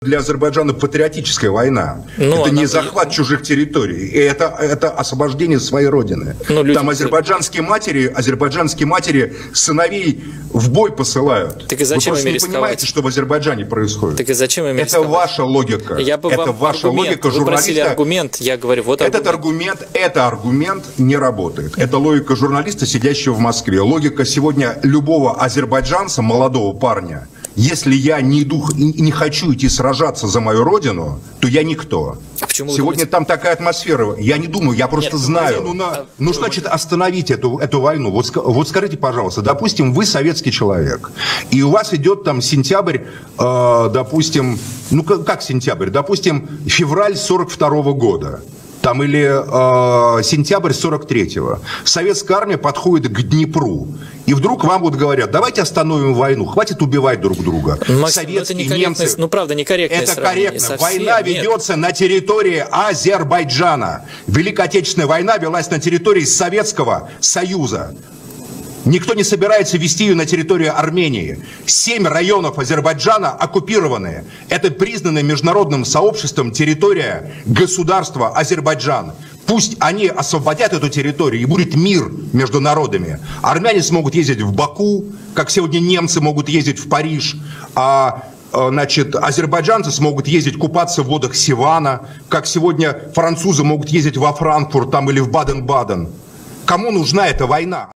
для Азербайджана патриотическая война. Ну, это она- не захват чужих территорий, и это, это освобождение своей родины. Ну, люди- Там азербайджанские матери, азербайджанские матери сыновей в бой посылают. Так и зачем Вы им не рисковать? понимаете, что в Азербайджане происходит. Так и зачем им это рисковать? ваша логика. Я бы это ваша аргумент. логика Вы просили журналиста. аргумент, я говорю, вот Этот аргумент. аргумент, это аргумент не работает. Это логика журналиста, сидящего в Москве. Логика сегодня любого азербайджанца, молодого парня. Если я не иду не хочу идти сражаться за мою родину, то я никто. А почему Сегодня думаете- там такая атмосфера. Я не думаю, я просто Нет, знаю. ну, Ну, а- ну, значит, остановить эту, эту войну. Вот, вот скажите, пожалуйста, допустим, вы советский человек, и у вас идет там сентябрь, э, допустим, ну как, как сентябрь? Допустим, февраль 42 года. Там или э, сентябрь 43-го. Советская армия подходит к Днепру. И вдруг вам вот говорят, давайте остановим войну, хватит убивать друг друга. Максим, ну, это Советские некорректное- немцы... ну, правда, некорректное Это корректно. Совсем Война нет. ведется на территории Азербайджана. Великая Отечественная война велась на территории Советского Союза. Никто не собирается вести ее на территорию Армении. Семь районов Азербайджана оккупированы. Это признанная международным сообществом территория государства Азербайджан. Пусть они освободят эту территорию, и будет мир между народами. Армяне смогут ездить в Баку, как сегодня немцы могут ездить в Париж, а э, Значит, азербайджанцы смогут ездить купаться в водах Сивана, как сегодня французы могут ездить во Франкфурт там или в Баден-Баден. Кому нужна эта война?